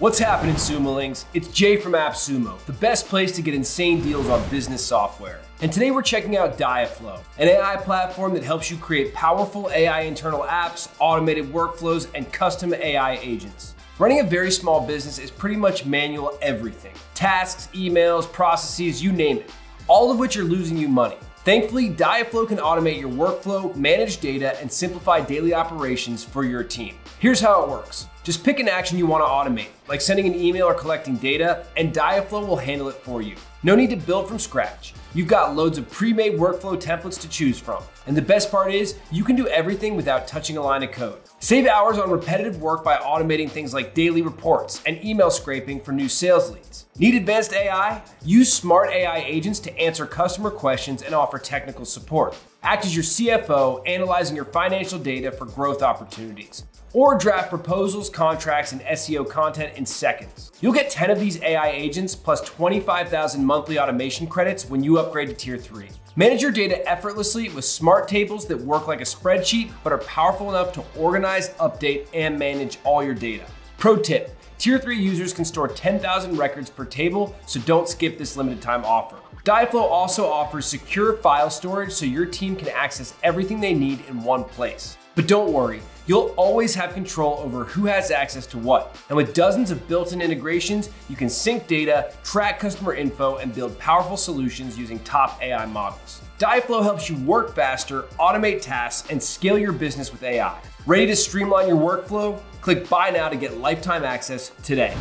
What's happening, Sumolings? It's Jay from AppSumo, the best place to get insane deals on business software. And today we're checking out Diaflow, an AI platform that helps you create powerful AI internal apps, automated workflows, and custom AI agents. Running a very small business is pretty much manual everything tasks, emails, processes, you name it, all of which are losing you money. Thankfully, Diaflow can automate your workflow, manage data, and simplify daily operations for your team. Here's how it works. Just pick an action you want to automate, like sending an email or collecting data, and Diaflow will handle it for you. No need to build from scratch. You've got loads of pre-made workflow templates to choose from. And the best part is, you can do everything without touching a line of code. Save hours on repetitive work by automating things like daily reports and email scraping for new sales leads. Need advanced AI? Use smart AI agents to answer customer questions and offer technical support. Act as your CFO, analyzing your financial data for growth opportunities or draft proposals, contracts, and SEO content in seconds. You'll get 10 of these AI agents plus 25,000 monthly automation credits when you upgrade to Tier 3. Manage your data effortlessly with smart tables that work like a spreadsheet but are powerful enough to organize, update, and manage all your data. Pro tip, Tier 3 users can store 10,000 records per table, so don't skip this limited time offer. Diaflow also offers secure file storage so your team can access everything they need in one place. But don't worry, you'll always have control over who has access to what. And with dozens of built-in integrations, you can sync data, track customer info, and build powerful solutions using top AI models. Diaflow helps you work faster, automate tasks, and scale your business with AI. Ready to streamline your workflow? Click buy now to get lifetime access today.